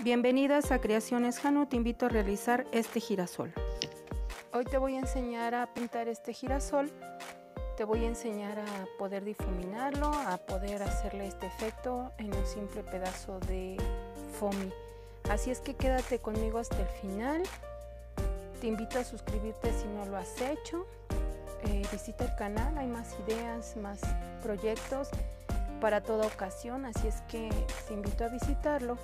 Bienvenidas a Creaciones Jano, te invito a realizar este girasol. Hoy te voy a enseñar a pintar este girasol, te voy a enseñar a poder difuminarlo, a poder hacerle este efecto en un simple pedazo de foamy. Así es que quédate conmigo hasta el final, te invito a suscribirte si no lo has hecho, eh, visita el canal, hay más ideas, más proyectos para toda ocasión, así es que te invito a visitarlo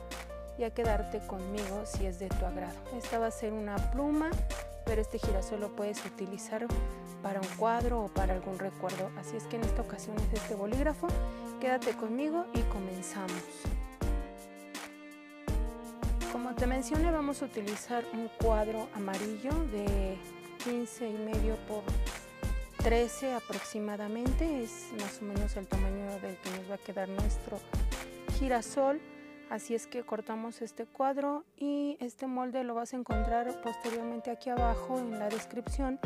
y a quedarte conmigo si es de tu agrado. Esta va a ser una pluma, pero este girasol lo puedes utilizar para un cuadro o para algún recuerdo. Así es que en esta ocasión es este bolígrafo. Quédate conmigo y comenzamos. Como te mencioné, vamos a utilizar un cuadro amarillo de 15 y medio por 13 aproximadamente. Es más o menos el tamaño del que nos va a quedar nuestro girasol. Así es que cortamos este cuadro y este molde lo vas a encontrar posteriormente aquí abajo en la descripción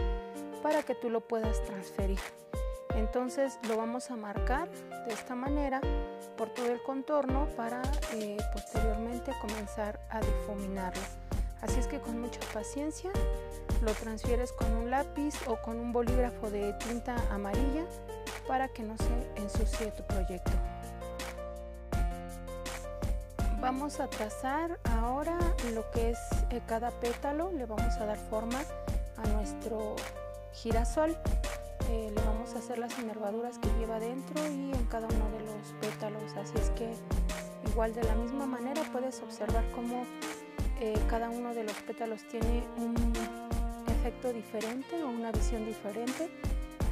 para que tú lo puedas transferir. Entonces lo vamos a marcar de esta manera por todo el contorno para eh, posteriormente comenzar a difuminarlo. Así es que con mucha paciencia lo transfieres con un lápiz o con un bolígrafo de tinta amarilla para que no se ensucie tu proyecto. Vamos a trazar ahora lo que es eh, cada pétalo, le vamos a dar forma a nuestro girasol. Eh, le vamos a hacer las enervaduras que lleva dentro y en cada uno de los pétalos. Así es que igual de la misma manera puedes observar cómo eh, cada uno de los pétalos tiene un efecto diferente o una visión diferente.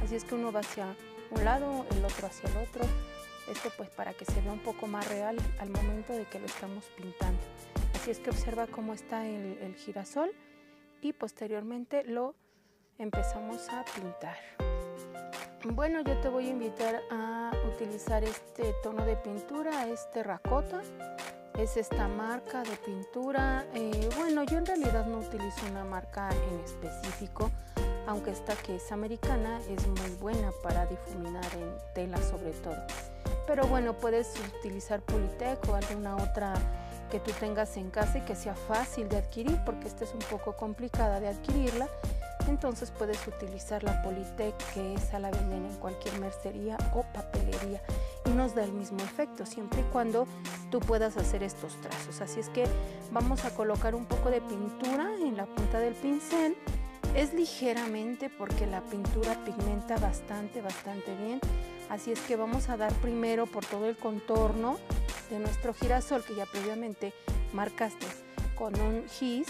Así es que uno va hacia un lado, el otro hacia el otro esto pues para que se vea un poco más real al momento de que lo estamos pintando. Así es que observa cómo está el, girasol y posteriormente lo empezamos a pintar. Bueno, yo te voy a invitar a utilizar este tono de pintura, es terracota. Es esta marca de pintura. Eh, bueno, yo en realidad no utilizo una marca en específico, aunque esta que es americana es muy buena para difuminar en tela sobre todo. Pero bueno, puedes utilizar Politec o alguna otra que tú tengas en casa y que sea fácil de adquirir porque esta es un poco complicada de adquirirla. Entonces puedes utilizar la Politec que esa la venden en cualquier mercería o papelería y nos da el mismo efecto siempre y cuando tú puedas hacer estos trazos. Así es que vamos a colocar un poco de pintura en la punta del pincel. Es ligeramente porque la pintura pigmenta bastante, bastante bien Así es que vamos a dar primero por todo el contorno de nuestro girasol que ya previamente marcaste con un gis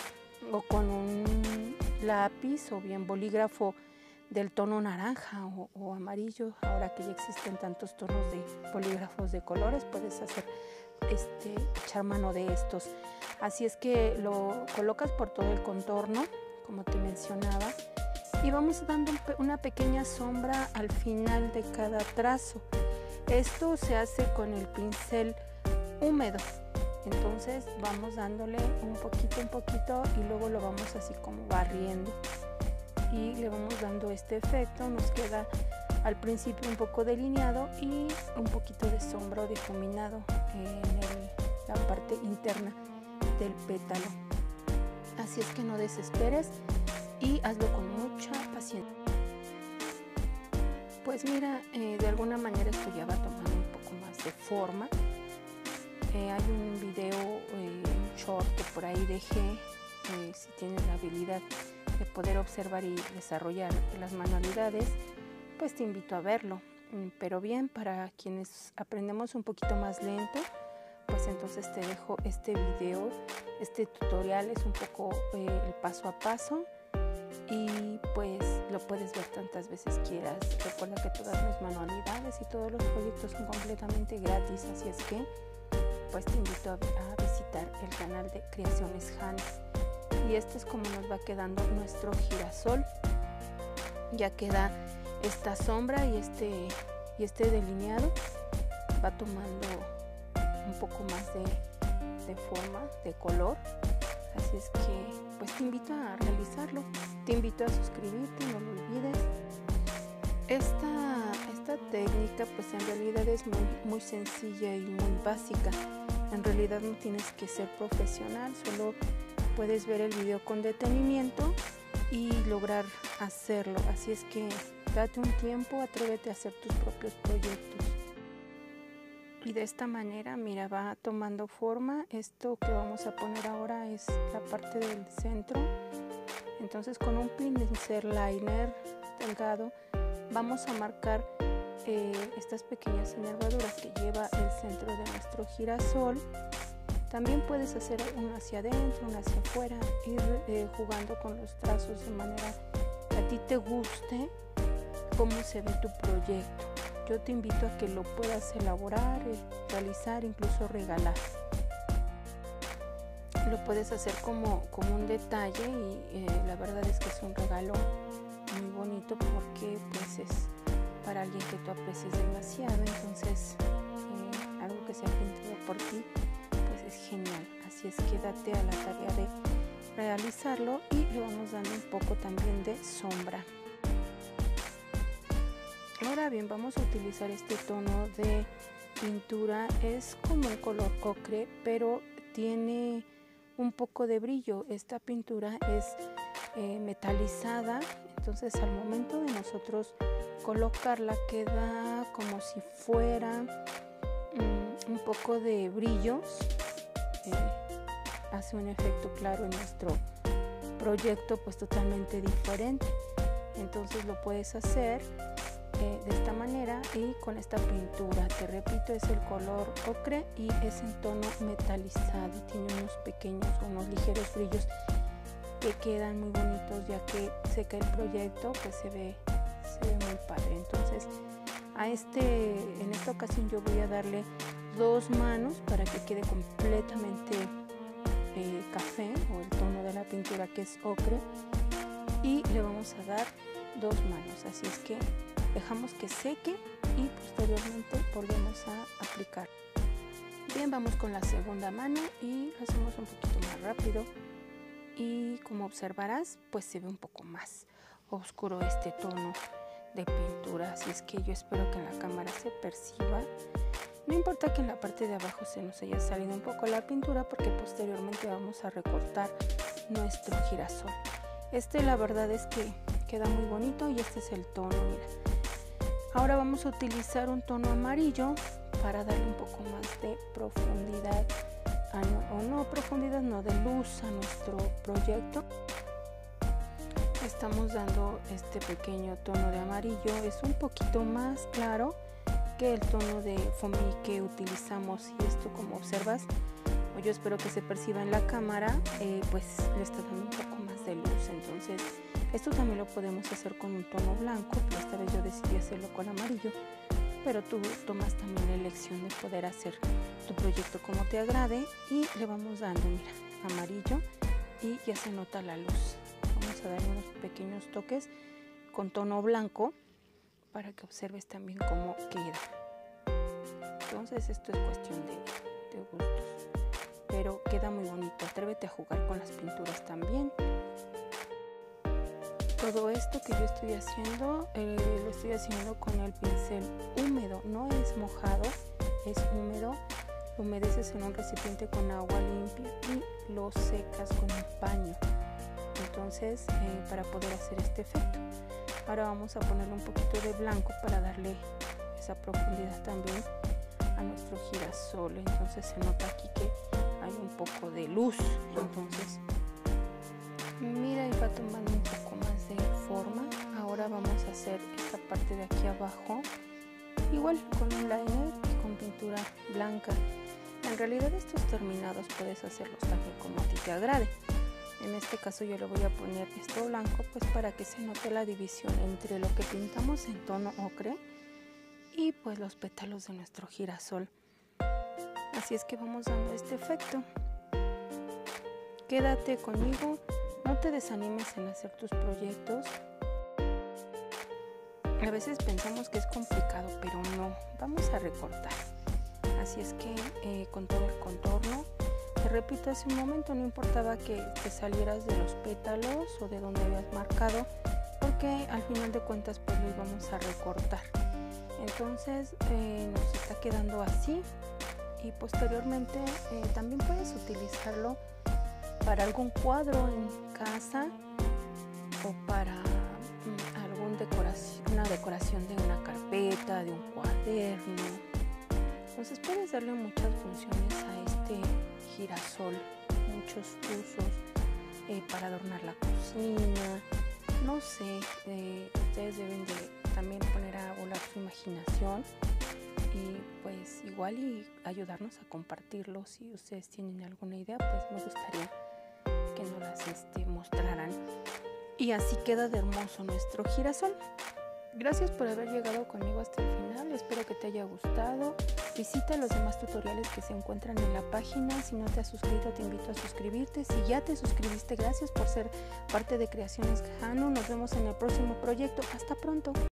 o con un lápiz o bien bolígrafo del tono naranja o, amarillo. Ahora que ya existen tantos tonos de bolígrafos de colores, puedes hacer este, echar mano de estos. Así es que lo colocas por todo el contorno, como te mencionaba y vamos dando una pequeña sombra al final de cada trazo. Esto se hace con el pincel húmedo. Entonces vamos dándole un poquito, un poquito y luego lo vamos así como barriendo. Y le vamos dando este efecto. Nos queda al principio un poco delineado y un poquito de sombra o difuminado en la parte interna del pétalo. Así es que no desesperes y hazlo con mucha paciencia. Pues mira, eh, de alguna manera esto ya va tomando un poco más de forma. Eh, hay un video, eh, un short que por ahí dejé, si tienes la habilidad de poder observar y desarrollar las manualidades, pues te invito a verlo. Mm, pero bien, para quienes aprendemos un poquito más lento, pues entonces te dejo este video, este tutorial es un poco el paso a paso y pues lo puedes ver tantas veces quieras. Recuerda que todas mis manualidades y todos los proyectos son completamente gratis, así es que pues te invito a, visitar el canal de Creaciones Hans. Y esto es como nos va quedando nuestro girasol. Ya queda esta sombra y este, y este delineado va tomando un poco más de, de forma, de color. Así es que pues te invito a realizarlo. Te invito a suscribirte, no lo olvides. Esta, esta técnica pues en realidad es muy, muy sencilla y muy básica. En realidad no tienes que ser profesional, solo puedes ver el video con detenimiento y lograr hacerlo. Así es que date un tiempo, atrévete a hacer tus propios proyectos. Y de esta manera, mira, va tomando forma. Esto que vamos a poner ahora es la parte del centro. Entonces con un pincel liner delgado vamos a marcar eh, estas pequeñas enervaduras que lleva el centro de nuestro girasol. También puedes hacer uno hacia adentro, uno hacia afuera, ir eh, jugando con los trazos de manera que a ti te guste cómo se ve tu proyecto. Yo te invito a que lo puedas elaborar, eh, realizar, incluso regalar. Lo puedes hacer como, como un detalle y la verdad es que es un regalo muy bonito porque pues es para alguien que tú aprecies demasiado, entonces eh, algo que se ha pintado por ti, pues es genial. Así es que date a la tarea de realizarlo y le vamos dando un poco también de sombra. Ahora bien, vamos a utilizar este tono de pintura, es como un color ocre, pero tiene un poco de brillo. Esta pintura es eh, metalizada, entonces al momento de nosotros colocarla queda como si fuera mm, un poco de brillos. Eh, hace un efecto claro en nuestro proyecto pues totalmente diferente. Entonces lo puedes hacer eh, de esta manera y con esta pintura. Te repito, es el color ocre y es en tono metalizado. Tiene unos pequeños, unos ligeros brillos que quedan muy bonitos ya que seca el proyecto pues se ve muy padre. Entonces, a este, en esta ocasión yo voy a darle dos manos para que quede completamente eh, café o el tono de la pintura que es ocre y le vamos a dar dos manos así es que dejamos que seque y posteriormente volvemos a aplicar bien vamos con la segunda mano y lo hacemos un poquito más rápido y como observarás pues se ve un poco más oscuro este tono de pintura, así es que yo espero que en la cámara se perciba. No importa que en la parte de abajo se nos haya salido un poco la pintura porque posteriormente vamos a recortar nuestro girasol. Este la verdad es que queda muy bonito y este es el tono, mira. Ahora vamos a utilizar un tono amarillo para darle un poco más de profundidad, o no profundidad, no de luz a nuestro proyecto. Estamos dando este pequeño tono de amarillo es un poquito más claro que el tono de foamy que utilizamos y esto como observas yo espero que se perciba en la cámara eh, pues le está dando un poco más de luz entonces esto también lo podemos hacer con un tono blanco pero esta vez yo decidí hacerlo con amarillo pero tú tomas también la elección de poder hacer tu proyecto como te agrade y le vamos dando mira amarillo y ya se nota la luz vamos a dar unos pequeños toques con tono blanco para que observes también cómo queda. Entonces esto es cuestión de, gustos, pero queda muy bonito. Atrévete a jugar con las pinturas también. Todo esto que yo estoy haciendo, eh, lo estoy haciendo con el pincel húmedo, no es mojado, es húmedo. Lo humedeces en un recipiente con agua limpia y lo secas con un paño. Entonces eh, para poder hacer este efecto. Ahora vamos a ponerle un poquito de blanco para darle esa profundidad también a nuestro girasol. Entonces se nota aquí que hay un poco de luz. Entonces mira y va tomando un poco más de forma. Ahora vamos a hacer esta parte de aquí abajo. Igual con un liner y con pintura blanca. En realidad estos terminados puedes hacerlos también como a ti te agrade. En este caso yo le voy a poner esto blanco pues para que se note la división entre lo que pintamos en tono ocre y pues los pétalos de nuestro girasol. Así es que vamos dando este efecto. Quédate conmigo, no te desanimes en hacer tus proyectos. A veces pensamos que es complicado, pero no, vamos a recortar. Así es que eh, con todo el contorno repito, hace un momento no importaba que te salieras de los pétalos o de donde habías marcado, porque al final de cuentas pues lo íbamos a recortar. Entonces eh, nos está quedando así y posteriormente eh, también puedes utilizarlo para algún cuadro en casa o para mm, algún decoración, una decoración de una carpeta, de un cuaderno. Entonces puedes darle muchas funciones a este girasol, muchos usos eh, para adornar la cocina. No sé, eh, ustedes deben de también poner a volar su imaginación y pues igual y ayudarnos a compartirlo. Si ustedes tienen alguna idea, pues me gustaría que nos las este. Y así queda de hermoso nuestro girasol. Gracias por haber llegado conmigo hasta el final, espero que te haya gustado. Visita los demás tutoriales que se encuentran en la página. Si no te has suscrito, te invito a suscribirte. Si ya te suscribiste, gracias por ser parte de Creaciones Jano. Nos vemos en el próximo proyecto. Hasta pronto.